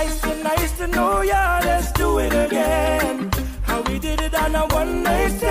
nice and nice to know ya. Let's do it again. How we did it on a one night stand.